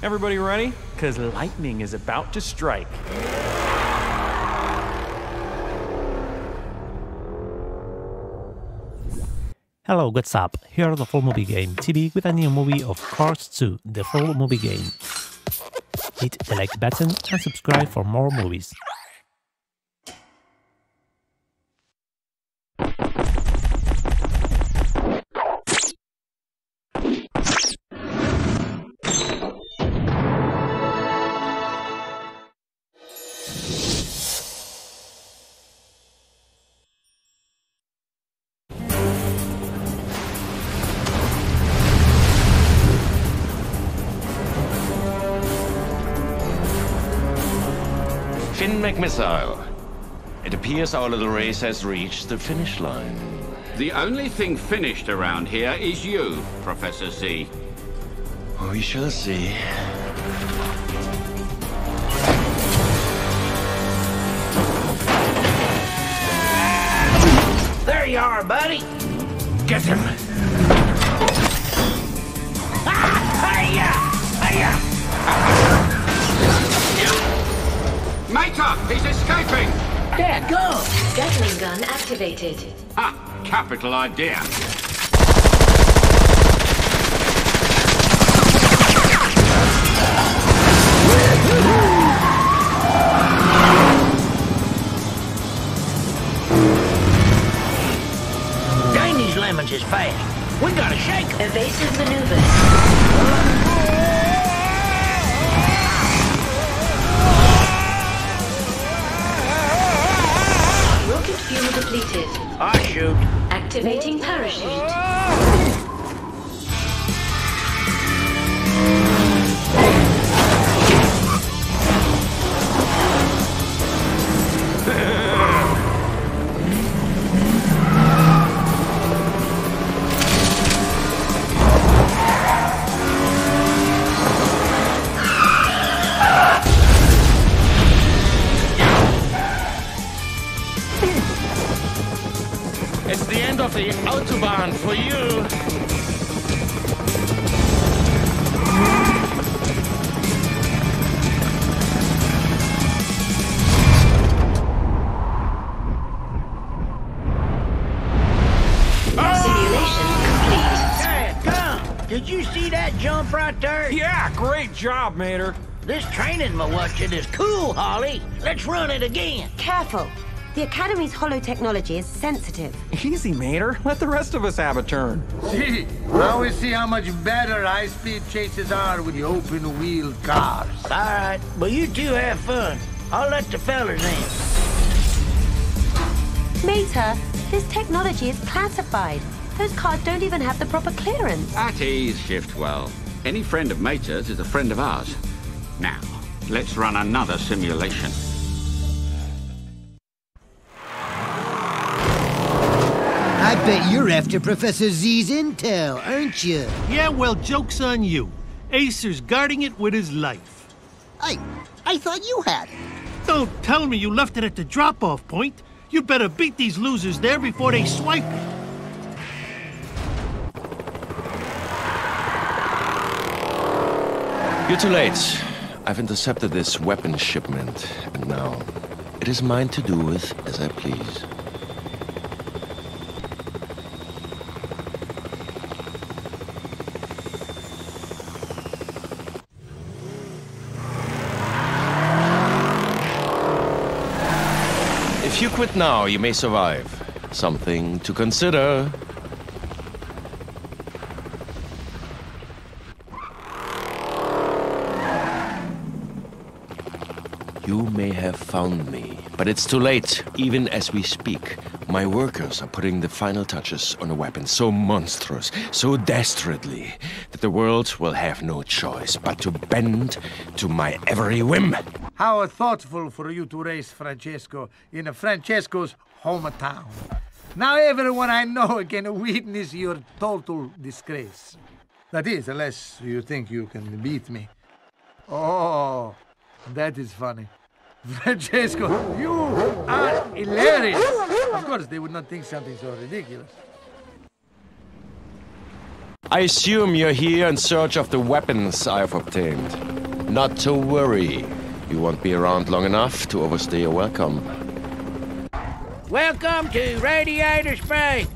Everybody ready? Because lightning is about to strike. Hello, what's up? Here the full movie game TV with a new movie of Cars 2, the full movie game. Hit the like button and subscribe for more movies. Finn McMissile. It appears our little race has reached the finish line. The only thing finished around here is you, Professor Z. We shall see. There you are, buddy. Get him! Ah! Hiya! Hiya! Mater, he's escaping! There, go! Gatling gun activated. Ha! Capital idea. Dang, these lemons is fast. We gotta shake 'em. Evasive maneuvers. Activating parachute. Mater. This training my watching is cool, Holly. Let's run it again. Careful. The Academy's hollow technology is sensitive. Easy, Mater. Let the rest of us have a turn. See, now we see how much better high-speed chases are with the open-wheel cars. All right, but you two have fun. I'll let the fellers in. Mater, this technology is classified. Those cars don't even have the proper clearance. At ease, shift Shiftwell. Any friend of Mater's is a friend of ours. Now, let's run another simulation. I bet you're after Professor Z's intel, aren't you? Yeah, well, joke's on you. Acer's guarding it with his life. I, I thought you had it. Don't tell me you left it at the drop-off point. You better beat these losers there before they swipe it. You're too late. I've intercepted this weapon shipment, and now it is mine to do with as I please. If you quit now, you may survive. Something to consider. You may have found me, but it's too late. Even as we speak, my workers are putting the final touches on a weapon so monstrous, so dastardly, that the world will have no choice but to bend to my every whim. How thoughtful for you to race Francesco in Francesco's hometown. Now everyone I know can witness your total disgrace. That is, unless you think you can beat me. Oh, that is funny. Francesco, you are hilarious. Of course, they would not think something so ridiculous. I assume you're here in search of the weapons I've obtained. Not to worry. You won't be around long enough to overstay your welcome. Welcome to Radiator Springs.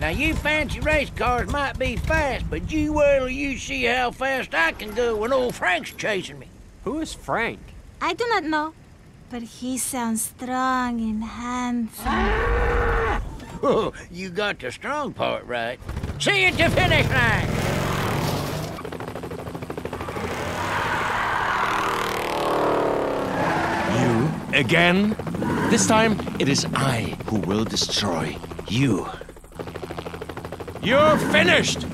Now, you fancy race cars might be fast, but you wait till you see how fast I can go when old Frank's chasing me. Who is Frank? I do not know, but he sounds strong and handsome. Ah! Oh, you got the strong part right. See you at the finish line. You again? This time it is I who will destroy you. You're finished!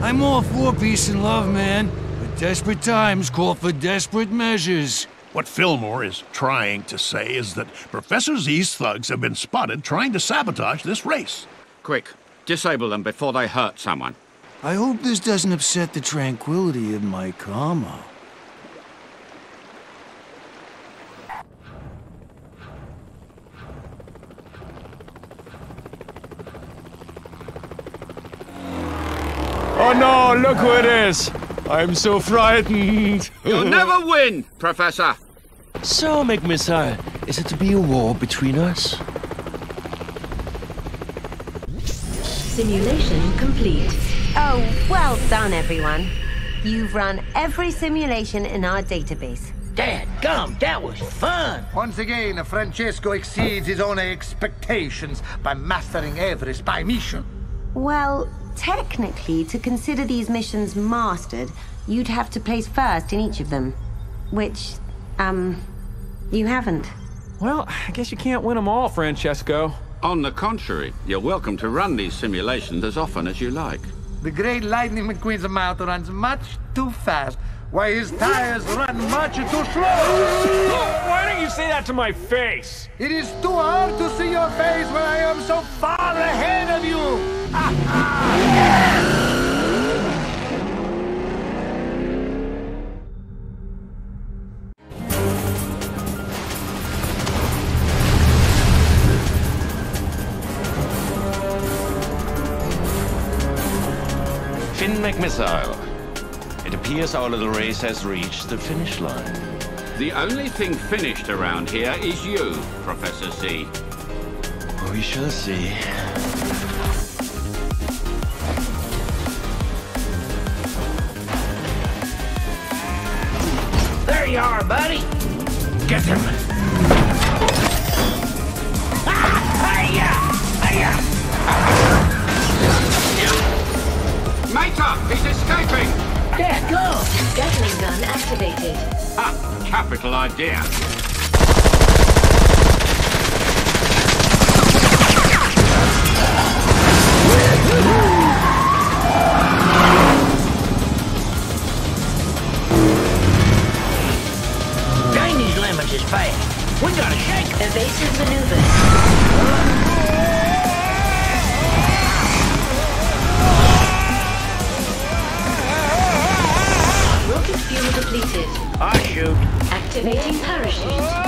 I'm all for peace and love, man. But desperate times call for desperate measures. What Fillmore is trying to say is that Professor Z's thugs have been spotted trying to sabotage this race. Quick, disable them before they hurt someone. I hope this doesn't upset the tranquility of my karma. Oh no, look who it is! I'm so frightened. You'll never win, Professor. So, McMissile, is it to be a war between us? Simulation complete. Oh, well done, everyone. You've run every simulation in our database. Dad, gum, that was fun. Once again, Francesco exceeds his own expectations by mastering every spy mission. Well, technically, to consider these missions mastered, you'd have to place first in each of them. Which, um, you haven't. Well, I guess you can't win them all, Francesco. On the contrary, you're welcome to run these simulations as often as you like. The great Lightning McQueen's mouth runs much too fast, while his tires run much too slow. Why don't you say that to my face? It is too hard to see your face when I am so far ahead of you. Finn McMissile. It appears our little race has reached the finish line. The only thing finished around here is you, Professor Z. We shall see. There you are, buddy. Get him! Dad, go! Gatling gun activated. Ha! Capital idea. Dang, these lemons is fast. We gotta shake. Evasive maneuvers. Activating parachute.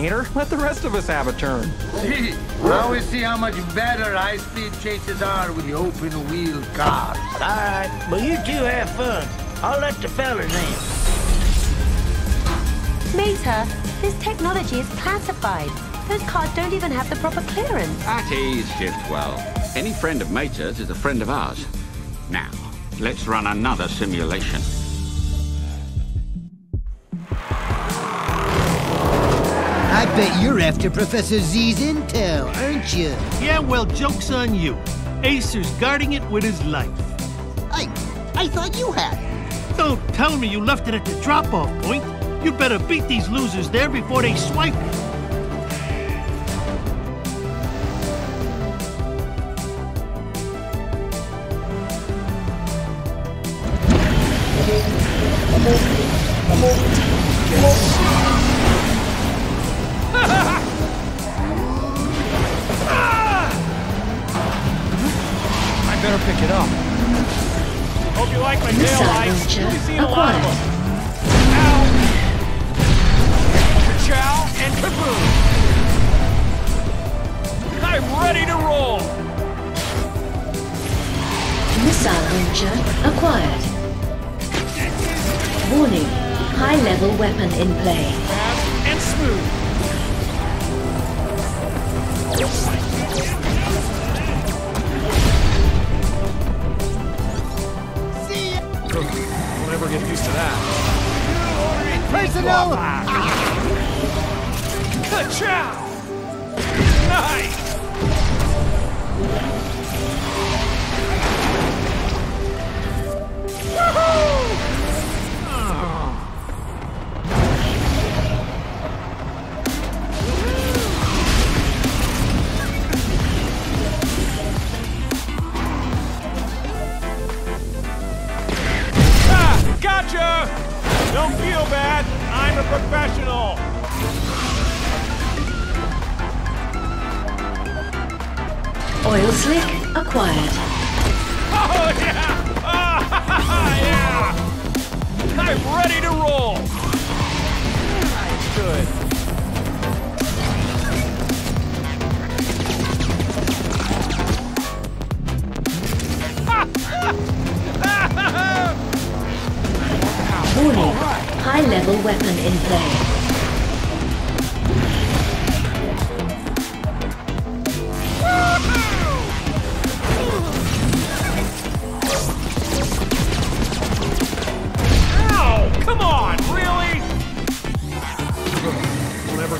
Easy, Let the rest of us have a turn. See, now we see how much better high-speed chases are with the open-wheel cars. All right, but you two have fun. I'll let the fellas in. Mater, this technology is classified. Those cars don't even have the proper clearance. At ease, Shiftwell. Any friend of Mater's is a friend of ours. Now, let's run another simulation. Bet you're after Professor Z's intel, aren't you? Yeah, well, joke's on you. Acer's guarding it with his life. I, I thought you had. Don't tell me you left it at the drop-off point. You better beat these losers there before they swipe it.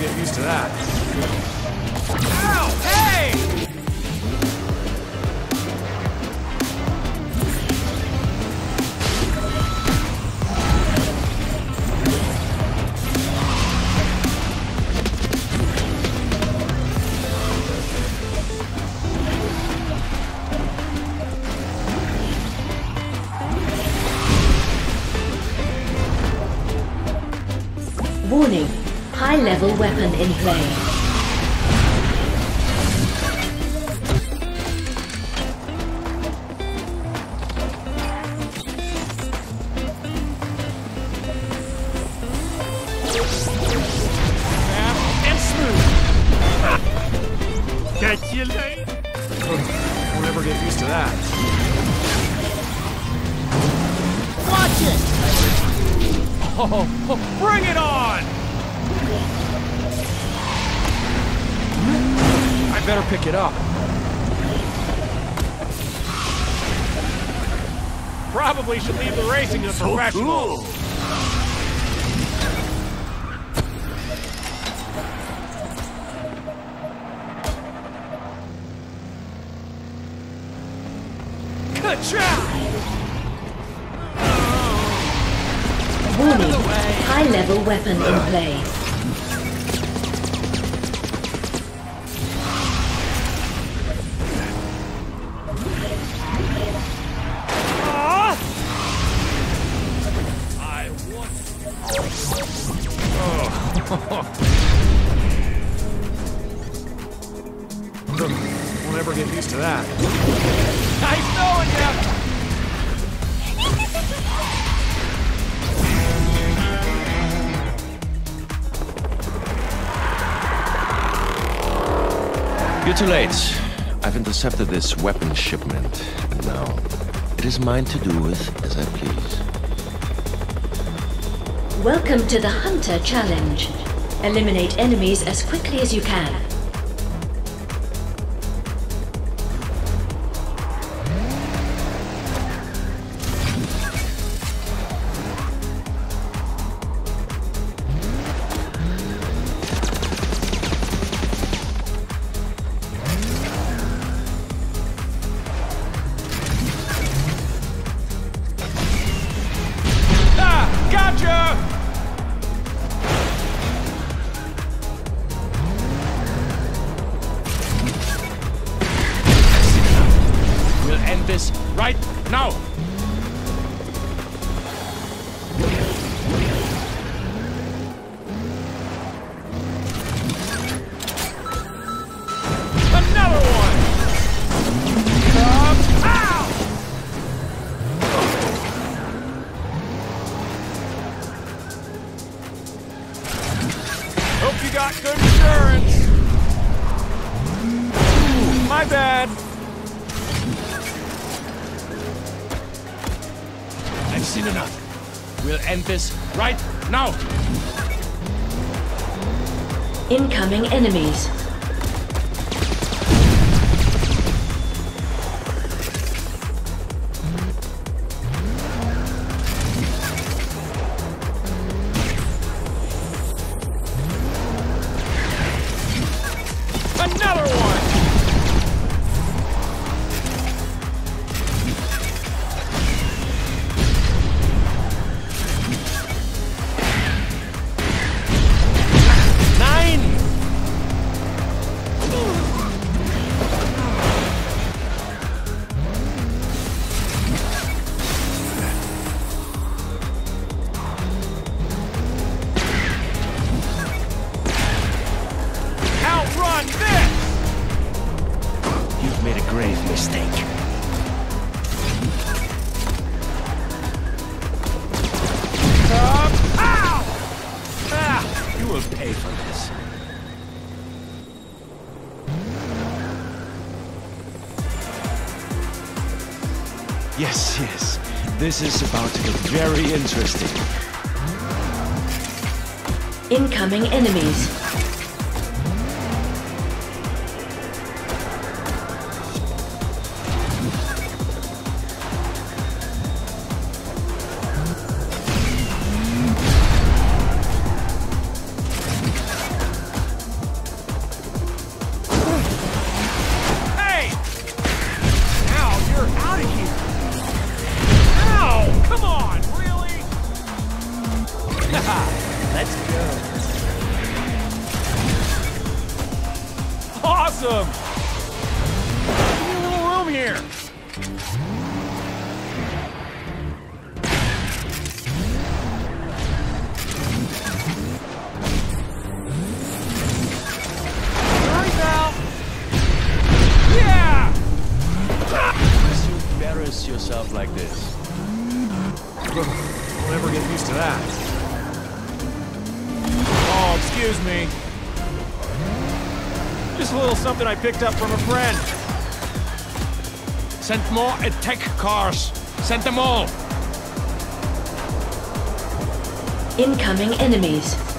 Get used to that. High-level weapon in play. Cool. this weapon shipment, and now it is mine to do with as I please. Welcome to the Hunter Challenge. Eliminate enemies as quickly as you can. This is about to get very interesting. Incoming enemies. something I picked up from a friend. Sent more attack cars. Sent them all. Incoming enemies.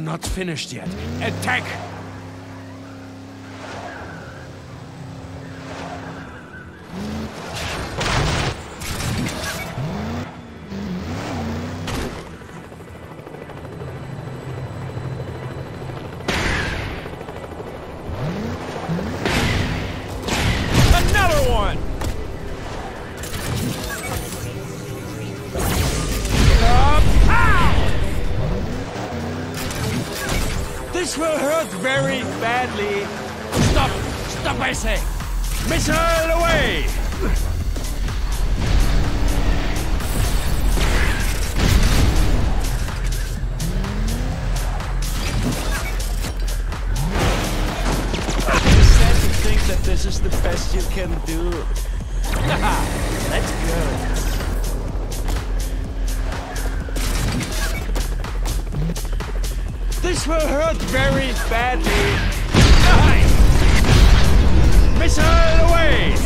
You're not finished yet. Attack! This will hurt very badly. Stop! Stop, I say! Missile away! That this is the best you can do. Let's go. This will hurt very badly. Die! Missile away!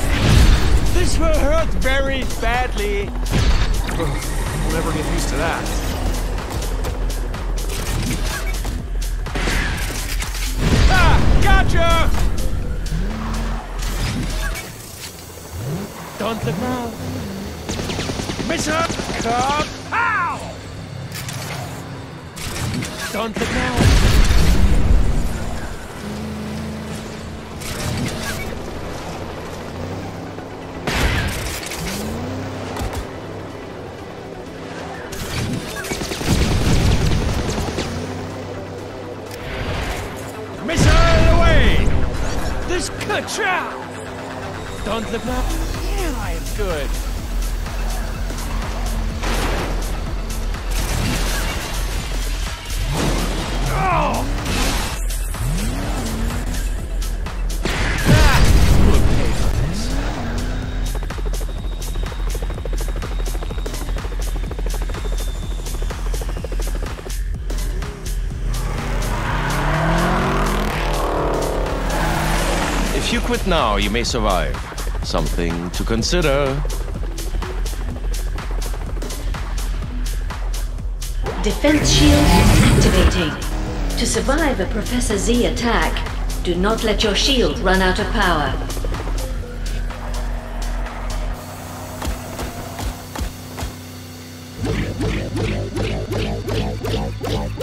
This will hurt very badly. We'll never get used to that. Ah! Gotcha! Don't look now. Missile! Stop! Don't look now. Don't look now. Man, I am good. If now, you may survive. Something to consider. Defense shield activating. To survive a Professor Z attack, do not let your shield run out of power.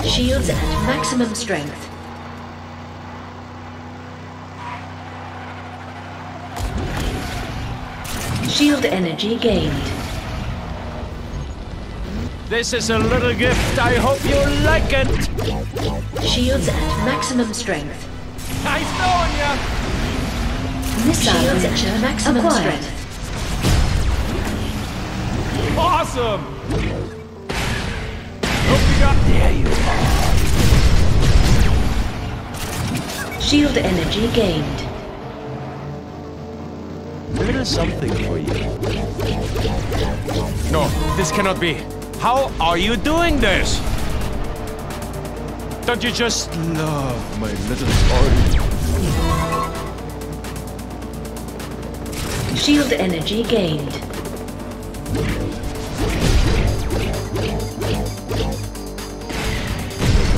Shields at maximum strength. Shield energy gained. This is a little gift. I hope you like it. Shields at maximum strength. Nice knowing ya. Missile Shields launcher at maximum acquired. strength. Awesome. Hope you got. There you are. Shield energy gained. A little something for you. No, this cannot be. How are you doing this? Don't you just love my little toy? Shield energy gained.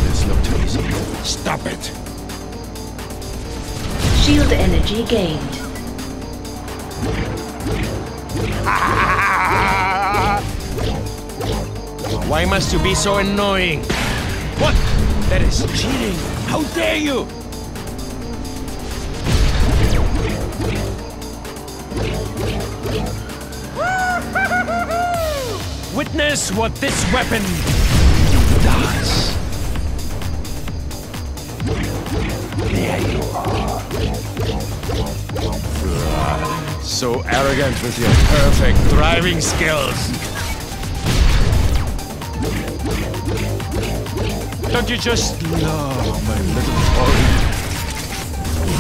This looked too easy. Stop it. Shield energy gained. Why must you be so annoying? What? That is cheating. How dare you? Witness what this weapon does. There you are. So arrogant with your perfect driving skills. Don't you just love my little toy?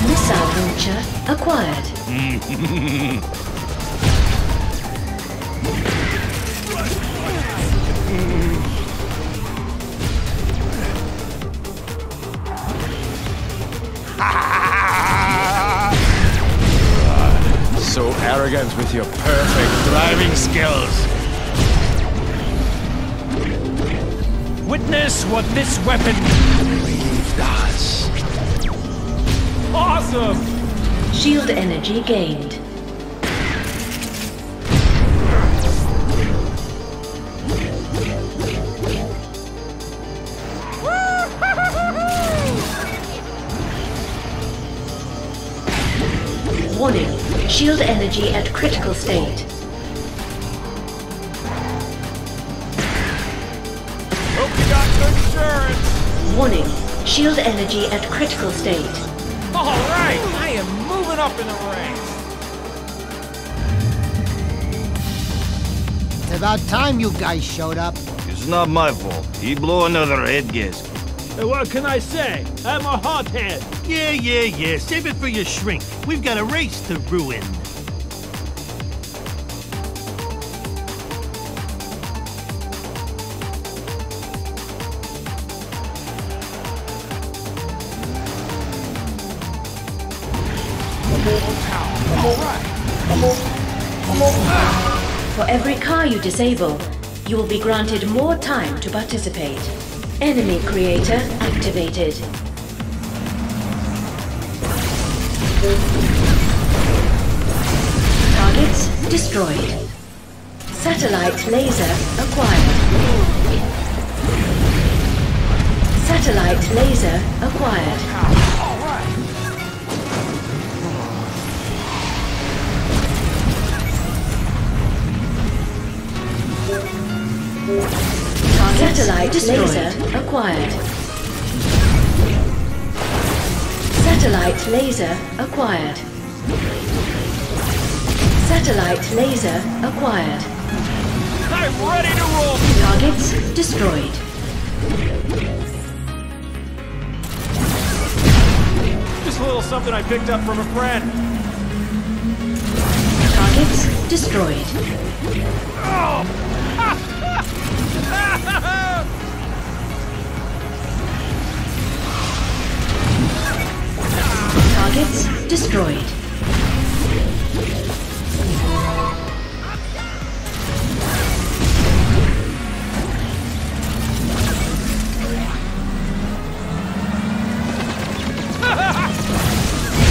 Missile launcher acquired. So arrogant with your perfect driving skills. Witness what this weapon does. Awesome! Shield energy gained. Shield energy at critical state. Hope you got good insurance. Warning. Shield energy at critical state. All right, I am moving up in the ranks. It's about time you guys showed up. It's not my fault. He blew another head gasket. Uh, what can I say? I'm a hothead. Yeah, yeah, yeah. Save it for your shrink. We've got a race to ruin. For every car you disable, you will be granted more time to participate. Enemy creator activated. Targets destroyed. Satellite laser acquired. Satellite laser acquired. Satellite laser acquired. Satellite laser acquired. Satellite laser acquired. I'm ready to roll. Targets destroyed. Just a little something I picked up from a friend. Targets destroyed. Oh! Targets destroyed.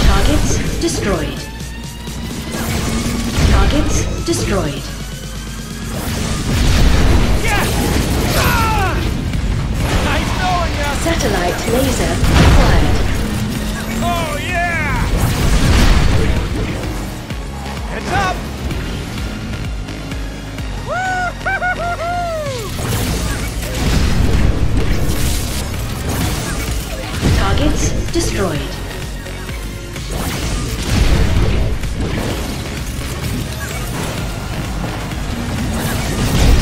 Targets destroyed. Targets destroyed. Satellite laser acquired. Oh up! Targets destroyed.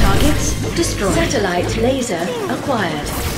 Targets destroyed. Satellite laser acquired.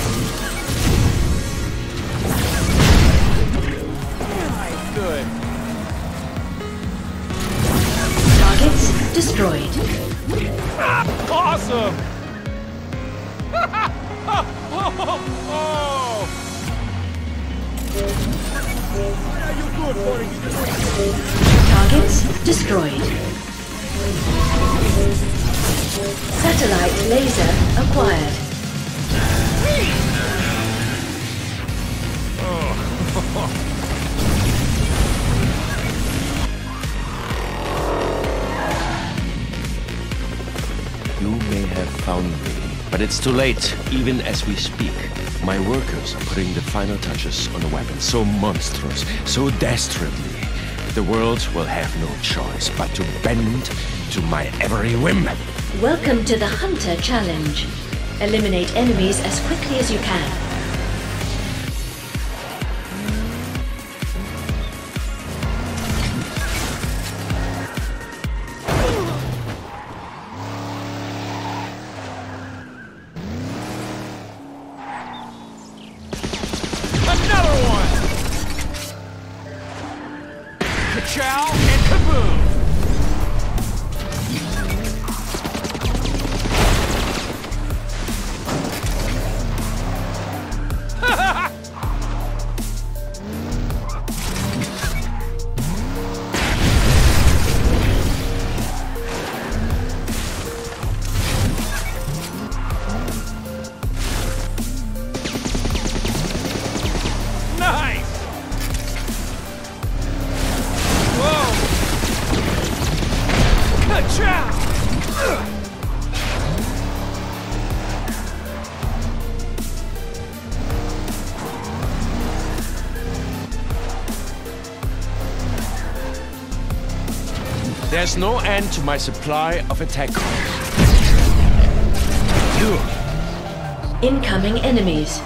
Too late, even as we speak. My workers are putting the final touches on a weapon so monstrous, so dastardly, the world will have no choice but to bend to my every whim. Welcome to the Hunter Challenge. Eliminate enemies as quickly as you can. There's no end to my supply of attack. Incoming enemies.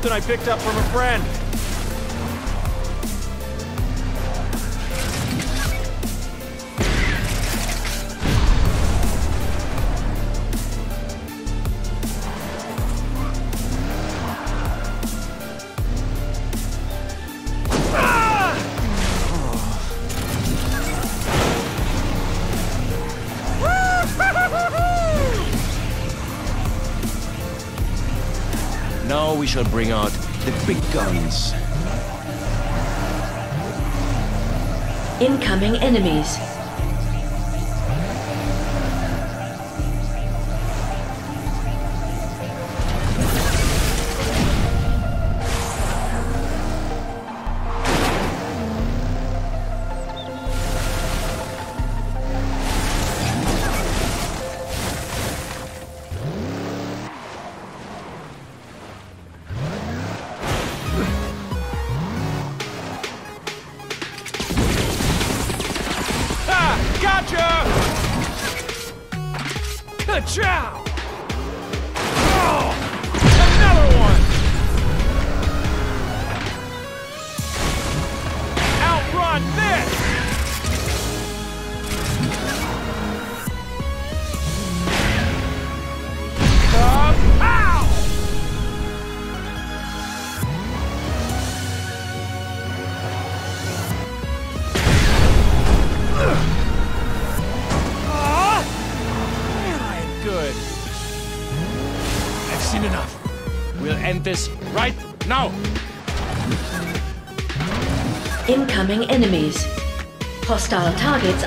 something I picked up from a friend. shall bring out the big guns. Incoming enemies.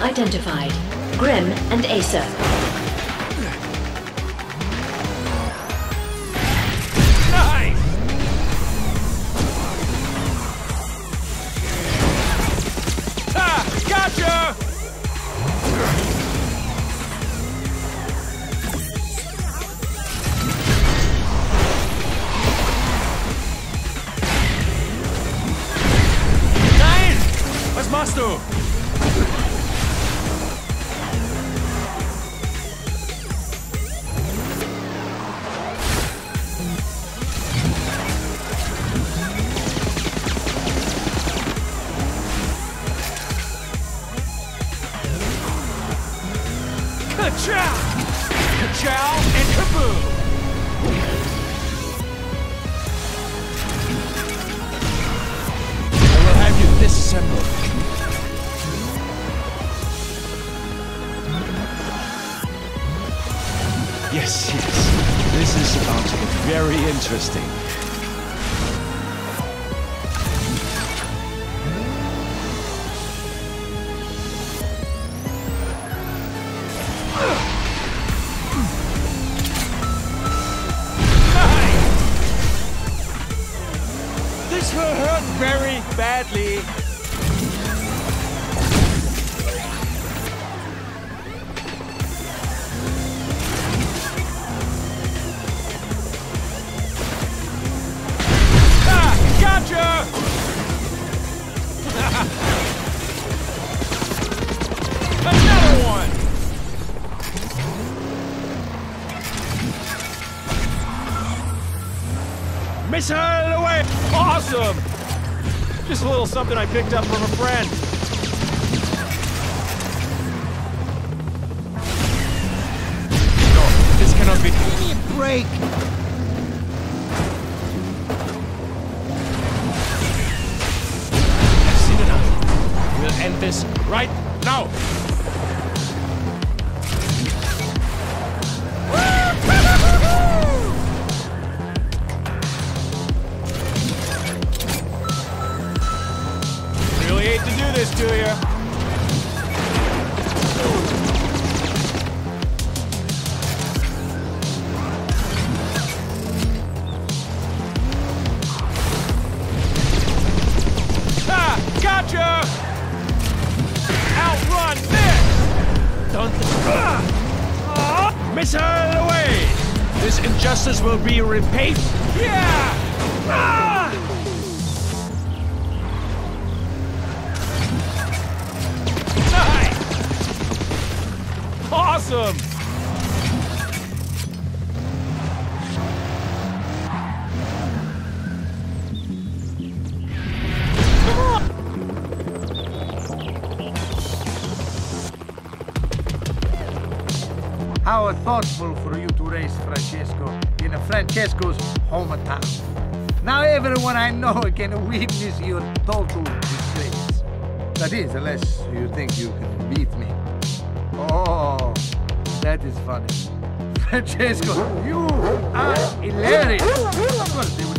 identified. Grem and Acer. Just a little something I picked up from a friend. Don't... Missile away! This injustice will be repaid. Yeah! Ah! Nice! Awesome! Thoughtful for you to raise Francesco in Francesco's hometown. Now everyone I know can witness your total disgrace. That is, unless you think you can beat me. Oh, that is funny. Francesco, you are hilarious.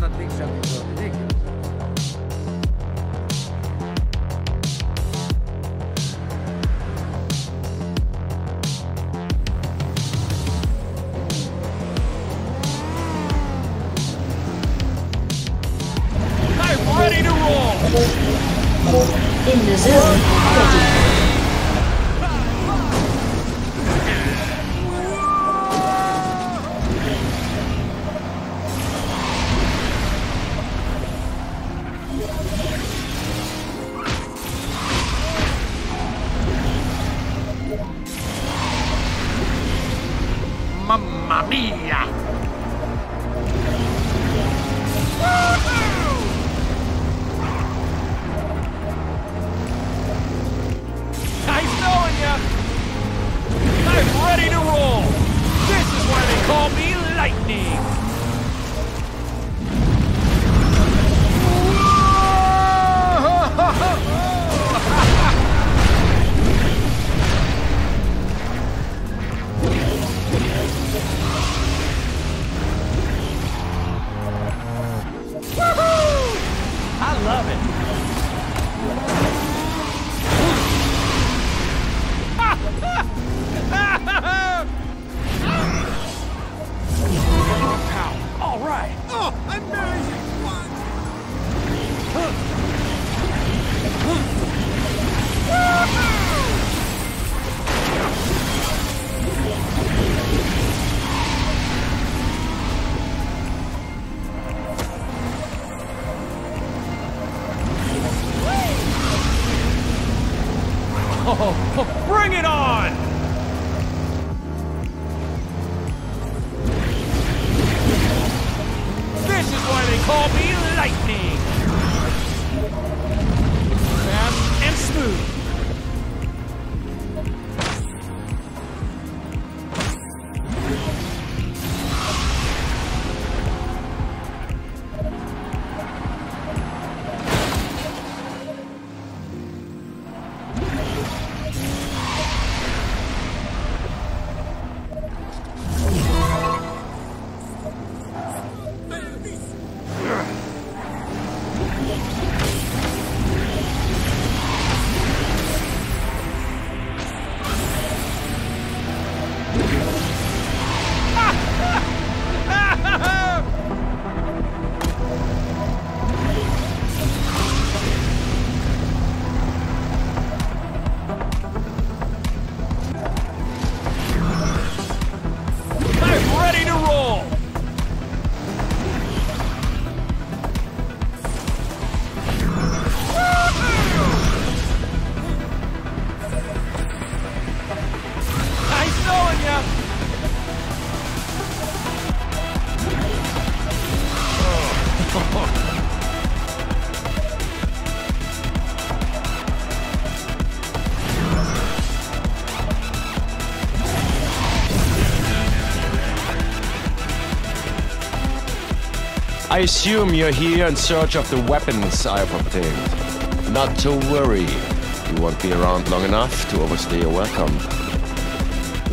Assume you're here in search of the weapons I've obtained. Not to worry. You won't be around long enough to overstay your welcome.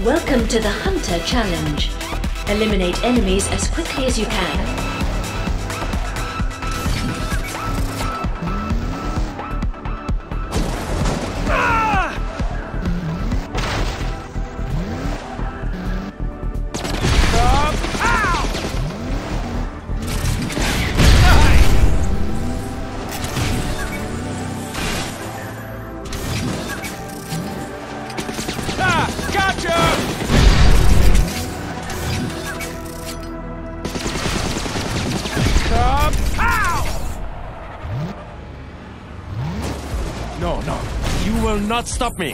Welcome to the Hunter Challenge. Eliminate enemies as quickly as you can. Not stop me.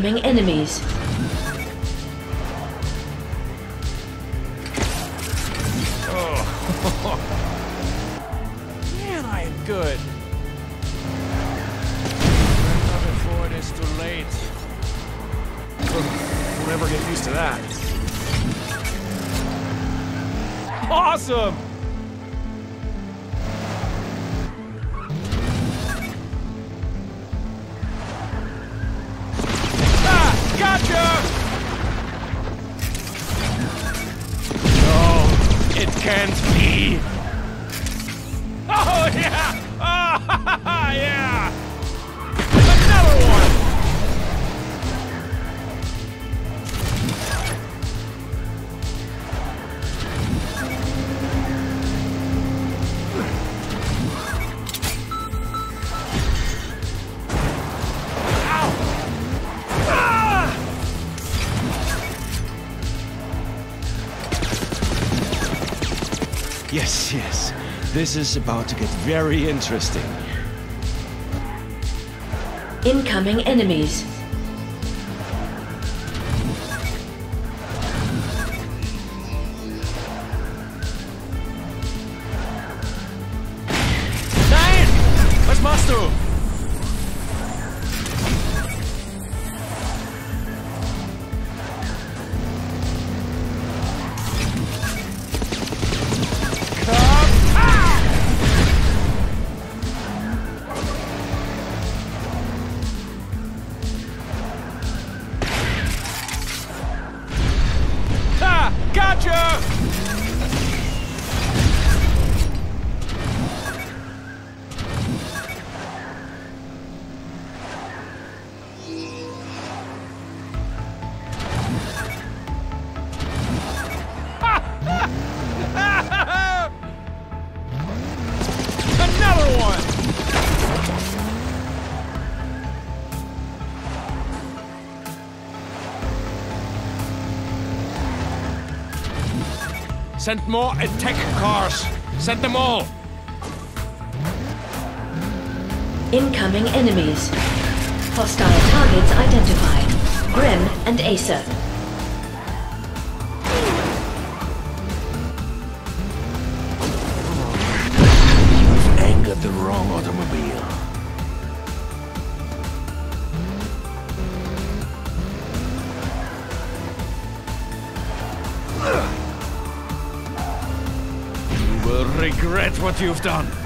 incoming enemy. This is about to get very interesting. Incoming enemies. Send more attack cars. Send them all. Incoming enemies. Hostile targets identified. Grem and Acer. you've done.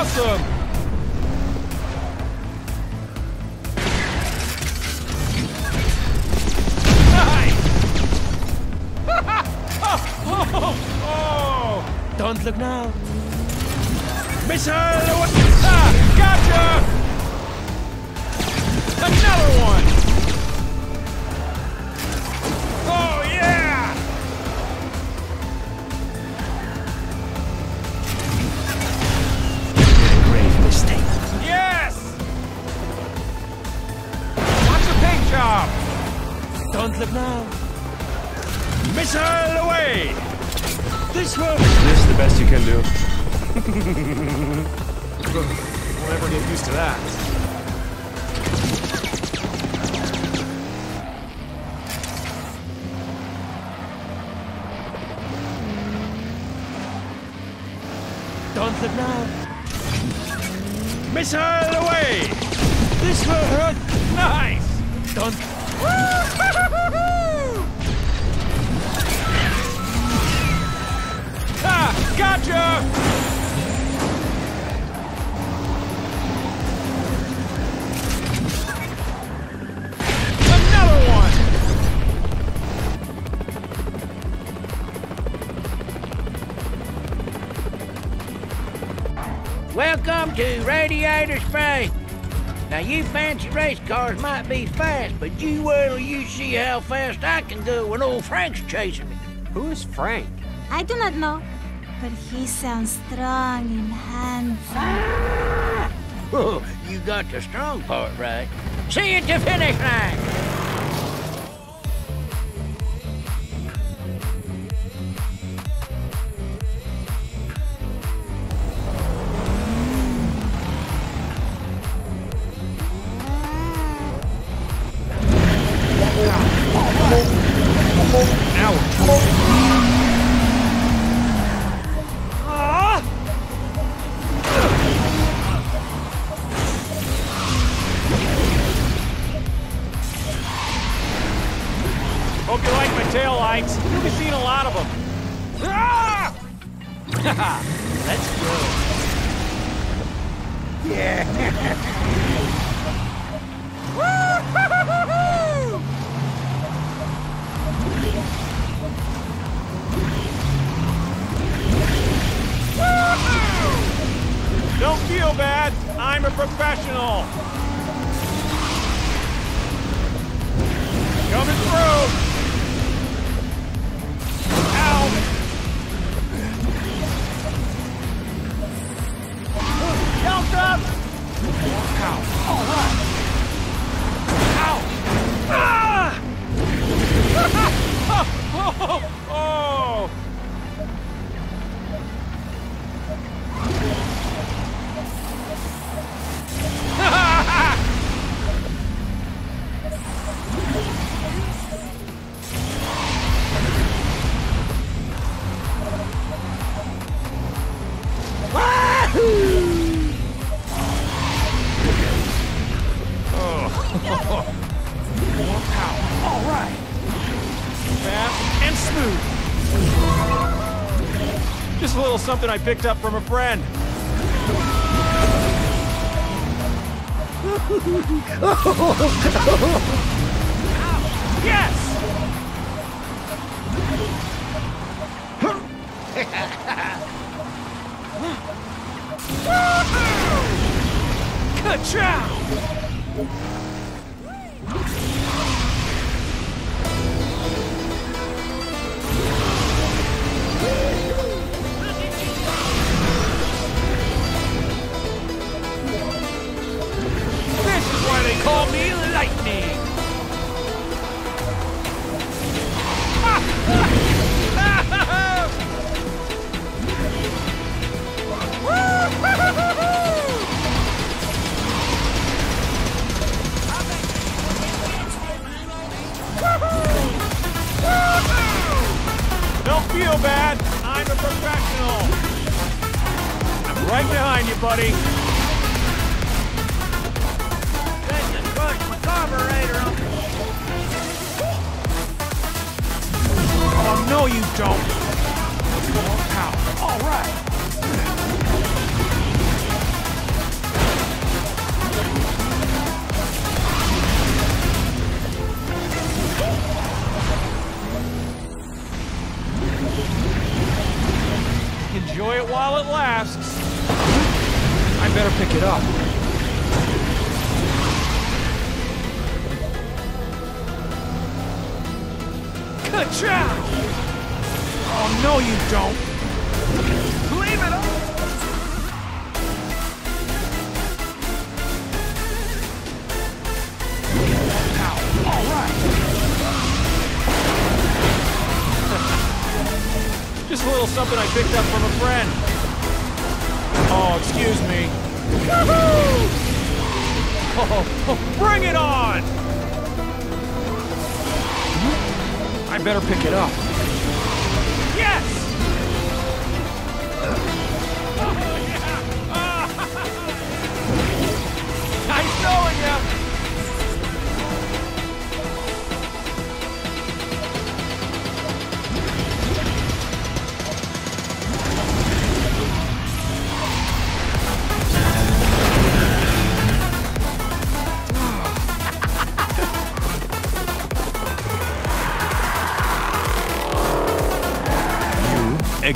Awesome! Don't look now. Missile! Ah, gotcha! Another one! Don't now. Missile away! This will... This is the best you can do. we'll never get used to that. Don't now. Missile away! This will hurt! Nice! Don't... Gotcha! Another one! Welcome to Radiator Spray. Now, you fancy race cars might be fast, but you wait till you see how fast I can go when old Frank's chasing me. Who is Frank? I do not know, but he sounds strong and handsome. Oh, you got the strong part right. See you the finish line. Don't feel bad. I'm a professional. Coming through. Oh, something I picked up from a friend. pick it up.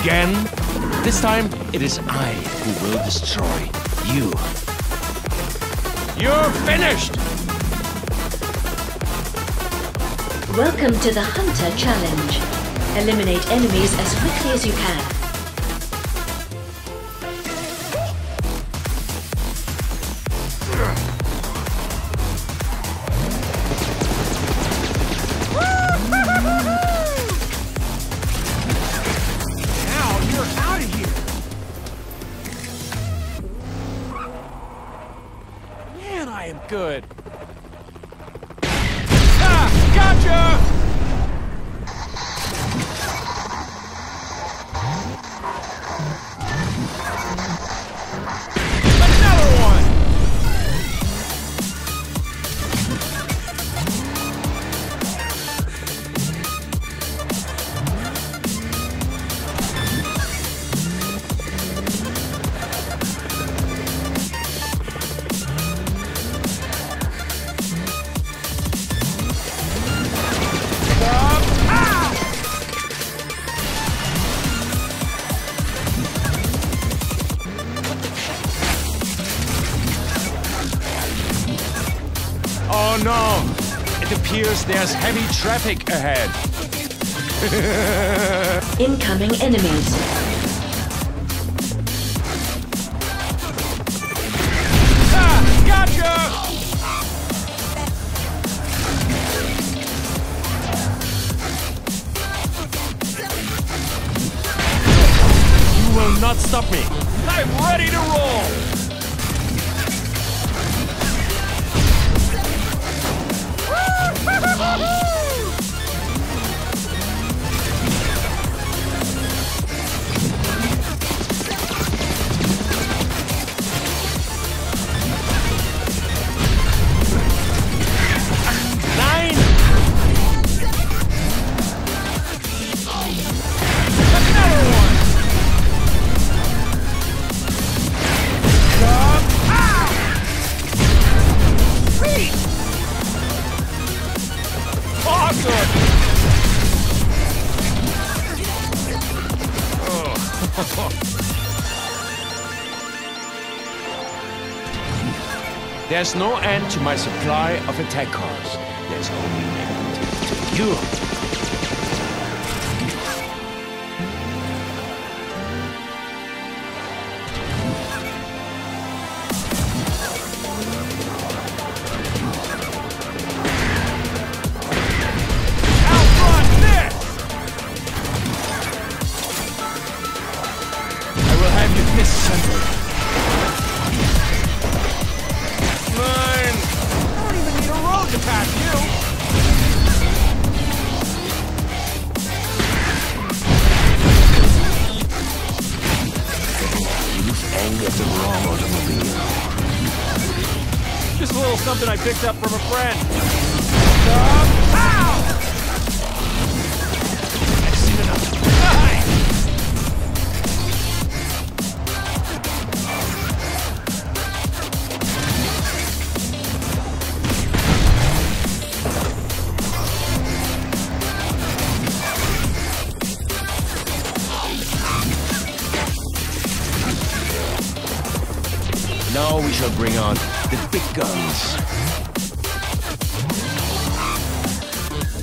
Again? This time, it is I who will destroy you. You're finished! Welcome to the Hunter Challenge. Eliminate enemies as quickly as you can. It there's heavy traffic ahead. Incoming enemies. ah, gotcha! You will not stop me. I'm ready to roll. There's no end to my supply of attack cars. There's only end you. shall bring on the big guns.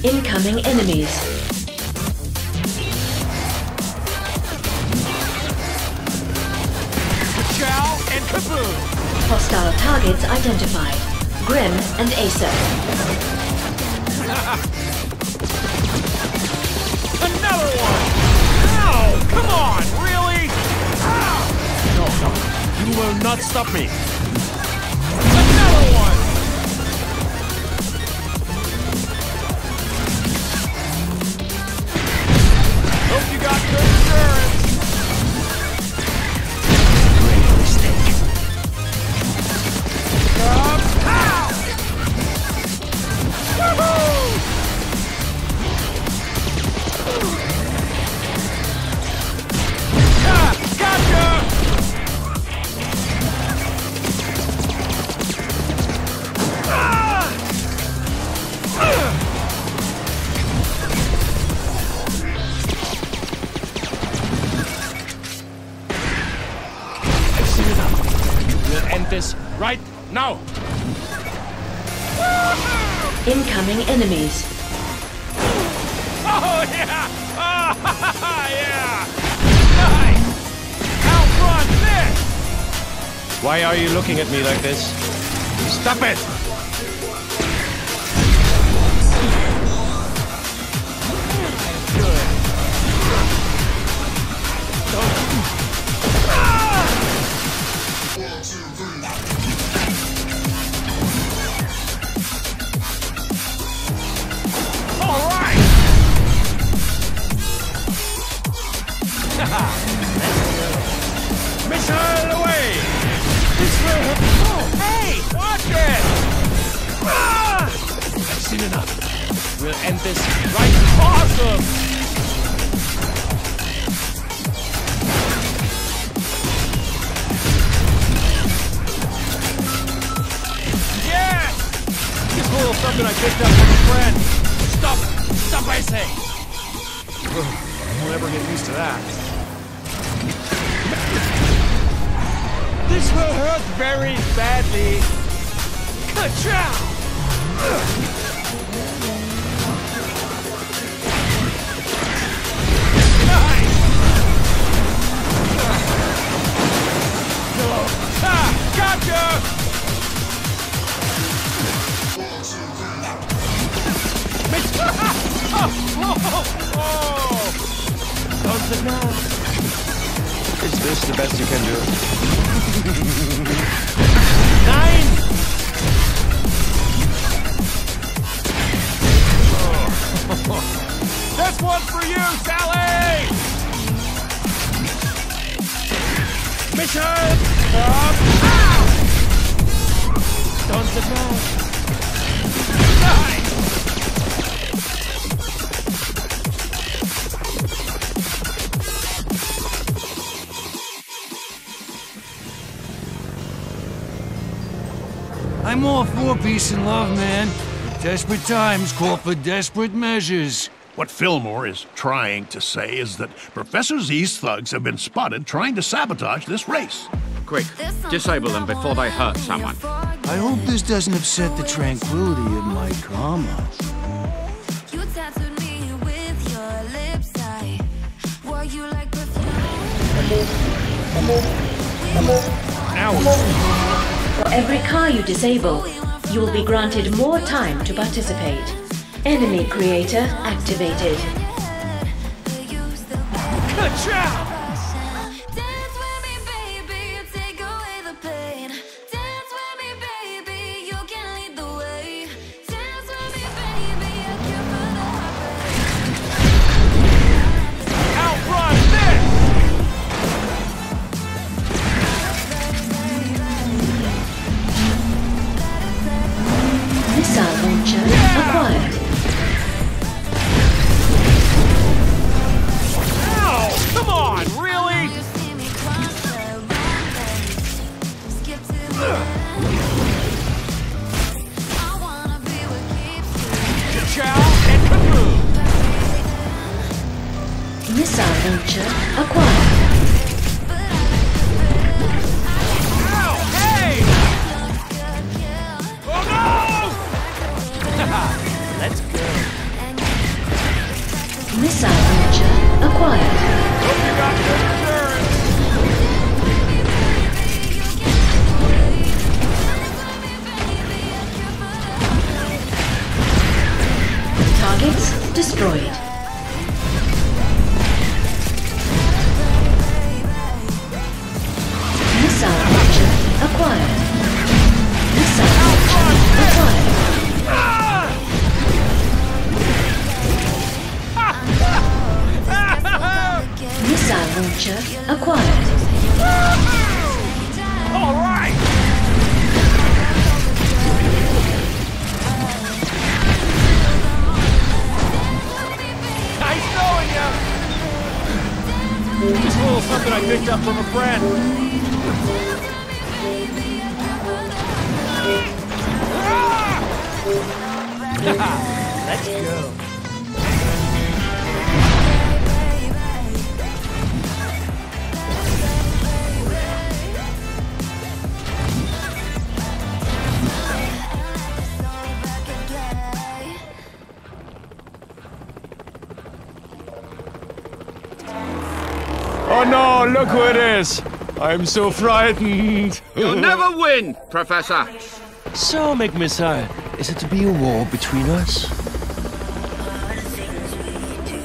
Incoming enemies. Chow and kaboom! Hostile targets identified. Grem and Acer. Another one! Ow! Come on, really? Ow! No, no. You will not stop me. I'll never get used to that. This will hurt very badly. Ka-chow! Ah, gotcha! Is this the best you can do? Nine! This one's for you, Sally! Mission! Up! Ow! Don't the I'm all for peace and love, man. Desperate times call for desperate measures. What Fillmore is trying to say is that Professor Z's thugs have been spotted trying to sabotage this race. Quick, disable them before they hurt someone. I hope this doesn't upset the tranquility of my karma. You For every car you disable, you will be granted more time to participate. Enemy creator activated. Ka-chow! Dance Missile launcher acquired. Oh no! Let's go. Missile launcher acquired. Hope you got good insurance. Targets destroyed. From a friend. No, look who it is! I'm so frightened. You'll never win, Professor. So, McMissile, is it to be a war between us?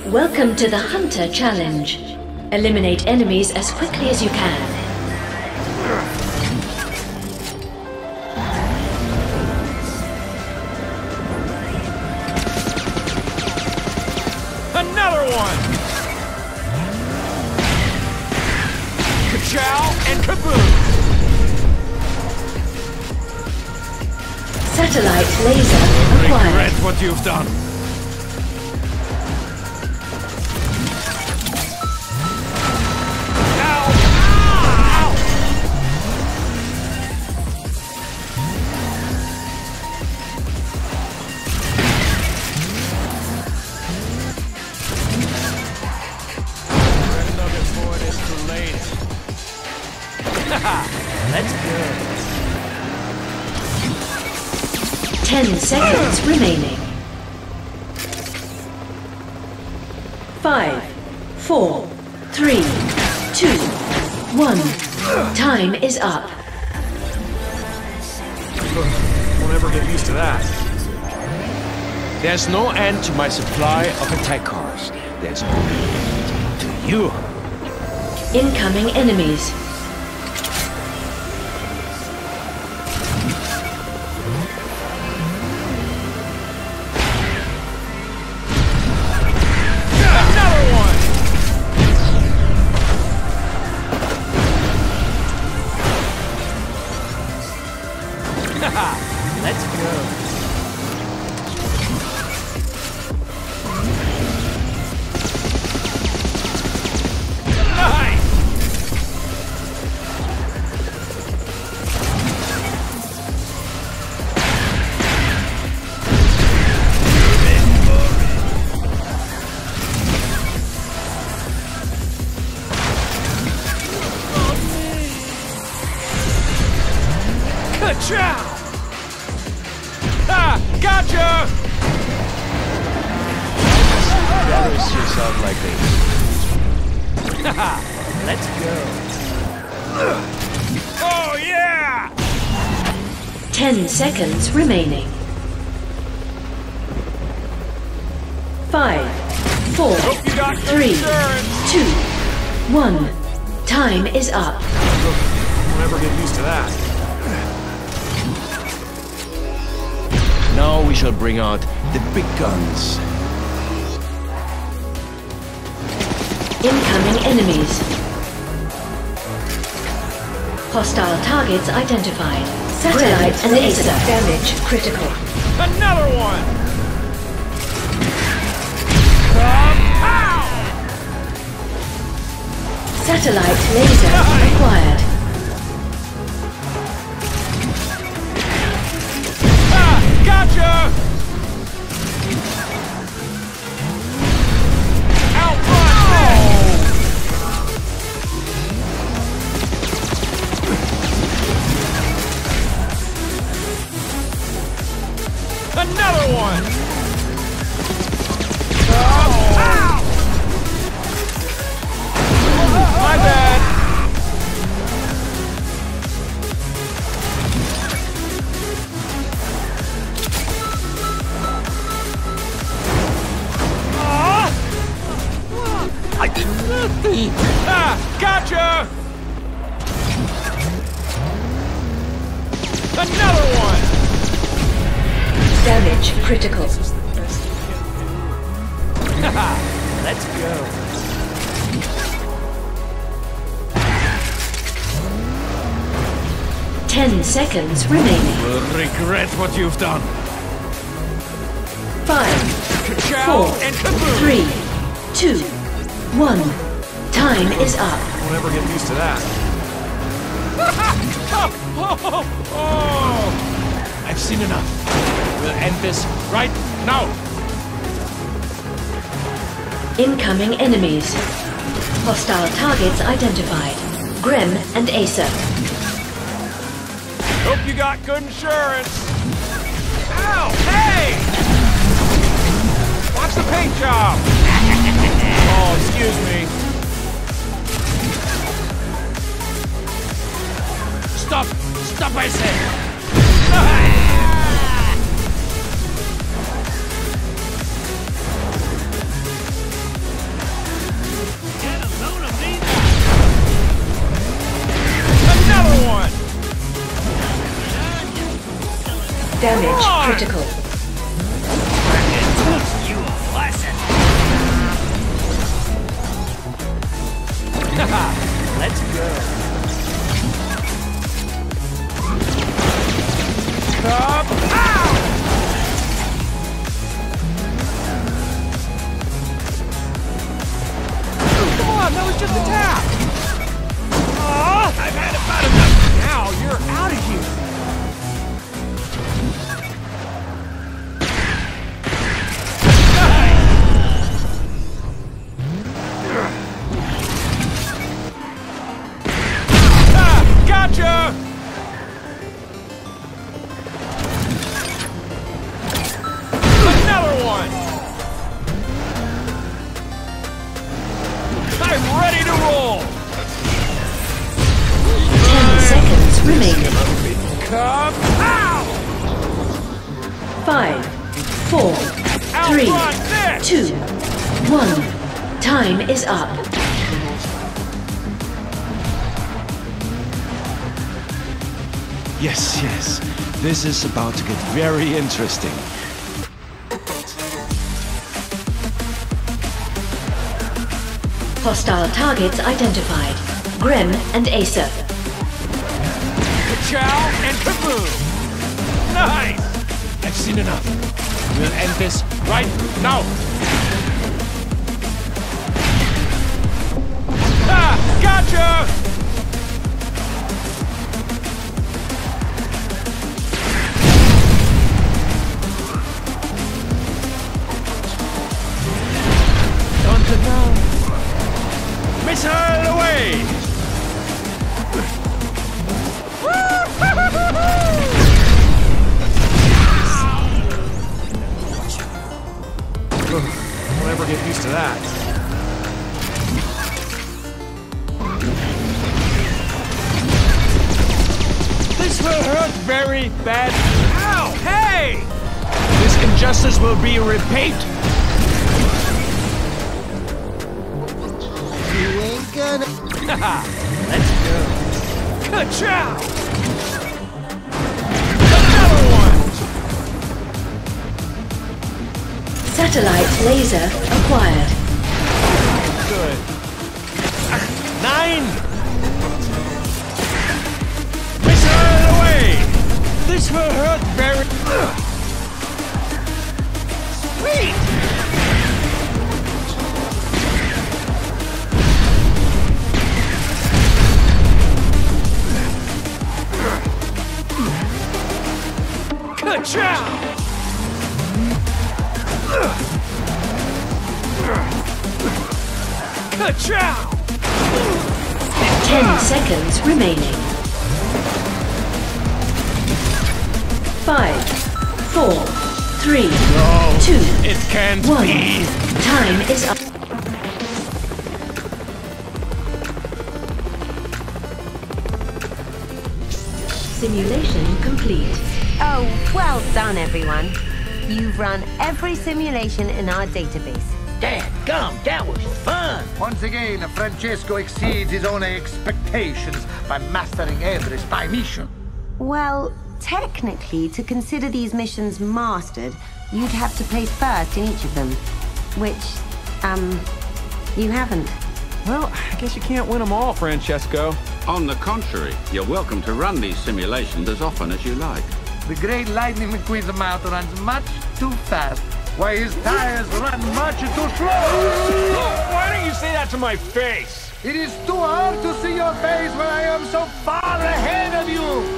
Welcome to the Hunter Challenge. Eliminate enemies as quickly as you can. You've done. Ten seconds remaining. Five, four, three, two, one. Time is up. Won't ever get used to that. There's no end to my supply of attack cars. There's only end to you. Incoming enemies. Seconds Another one! Incoming enemies. Hostile targets identified. Grem and Acer. Hope you got good insurance. Ow! Hey! Watch the paint job. oh, excuse me. Stop! Stop! I said. Damage critical. Up. Yes, yes. This is about to get very interesting. Hostile targets identified. Grem and Acer. Ka-chow and kaboom! Nice! I've seen enough. We'll end this right now. Gotcha! Will. You ain't gonna. Let's go. Ka-chow! Satellite laser acquired. Five, four, three, No, two, it can't one. be. Time is up. Simulation complete. Oh, well done, everyone. You've run every simulation in our database. Dad, gum, that was fun. Once again, Francesco exceeds his own expectations by mastering every spy mission. Well, technically, to consider these missions mastered, you'd have to place first in each of them. Which, um, you haven't. Well, I guess you can't win them all, Francesco. On the contrary, you're welcome to run these simulations as often as you like. The great Lightning McQueen's mouth runs much too fast, while his tires run much too slow. Why don't you say that to my face? It is too hard to see your face when I am so far ahead of you.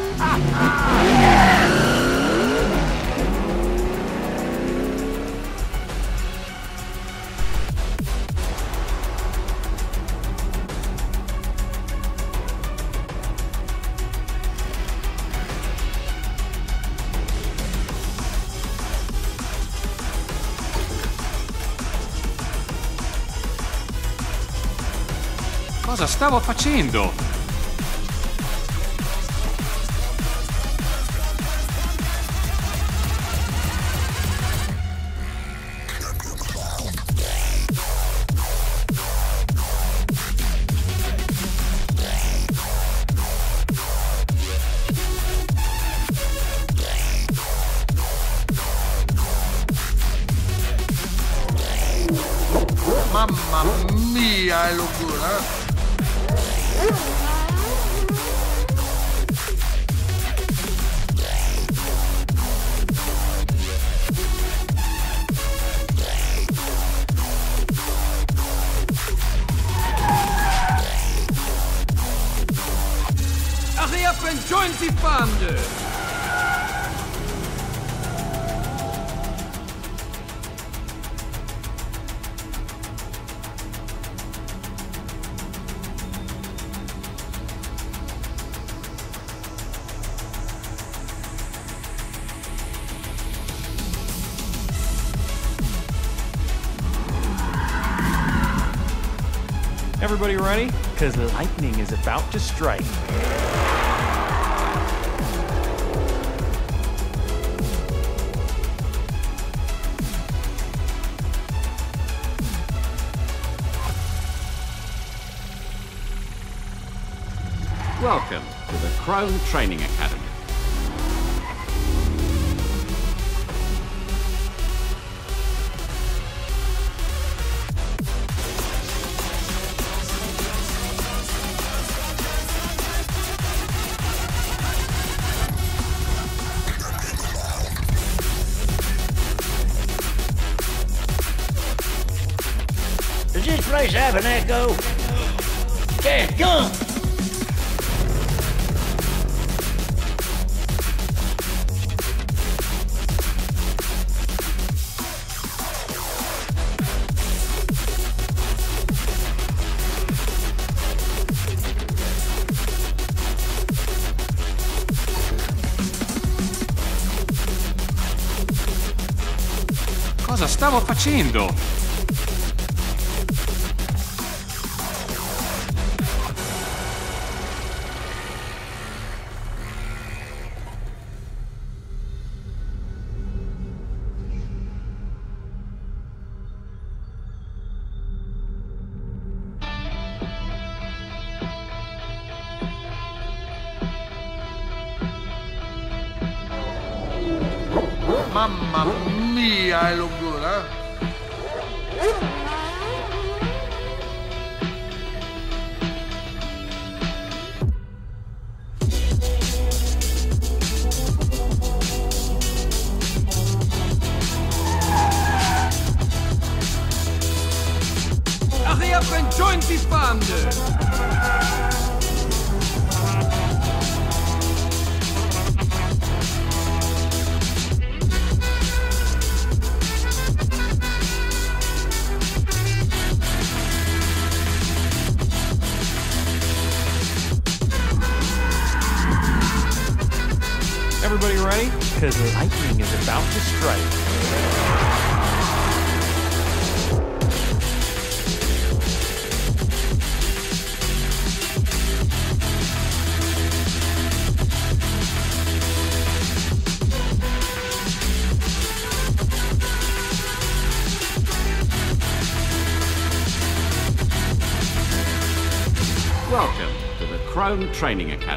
Cosa stavo facendo? Everybody ready? Because lightning is about to strike. Welcome to the C.H.R.O.M.E. Training Academy. Have an echo? Yeah, come! Cosa stavo facendo? To Training Academy.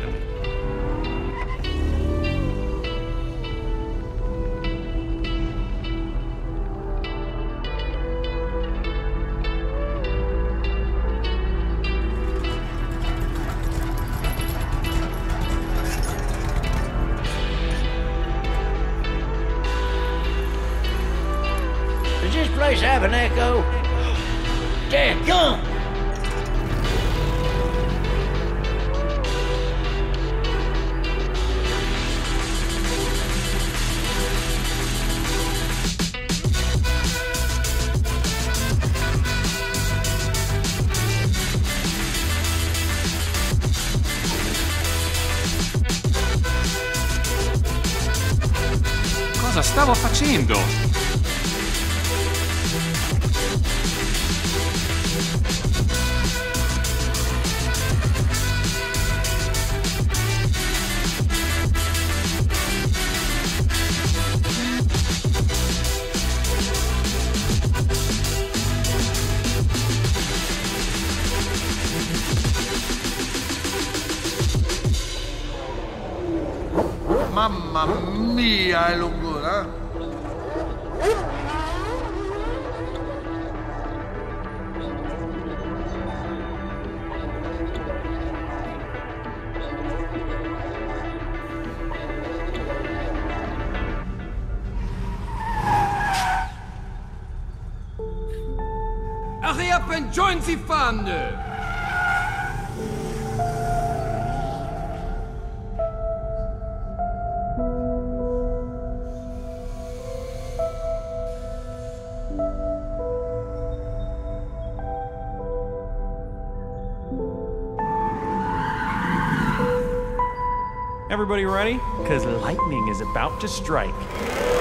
The! Everybody ready? Because lightning is about to strike.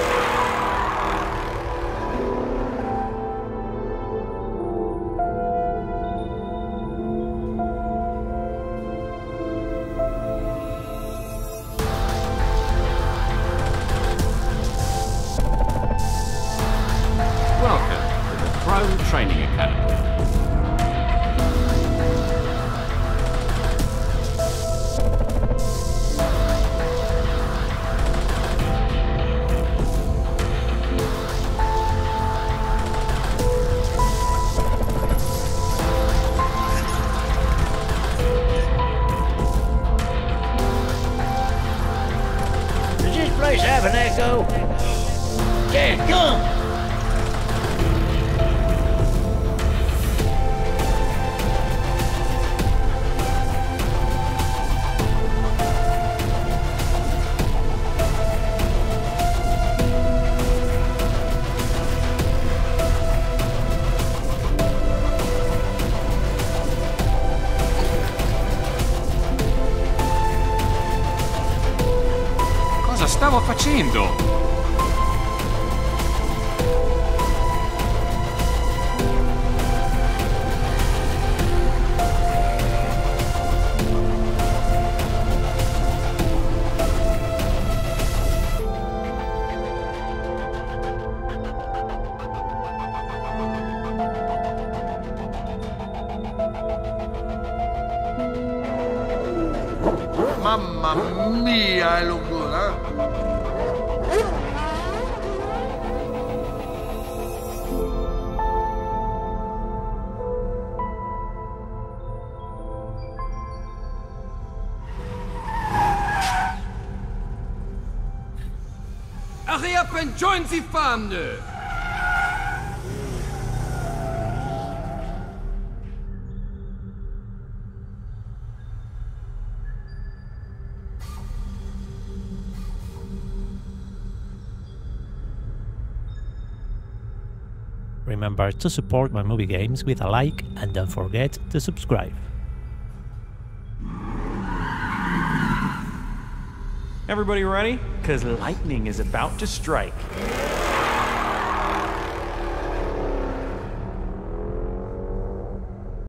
And join the fun! Remember to support my movie games with a like and don't forget to subscribe. Everybody ready? Because lightning is about to strike.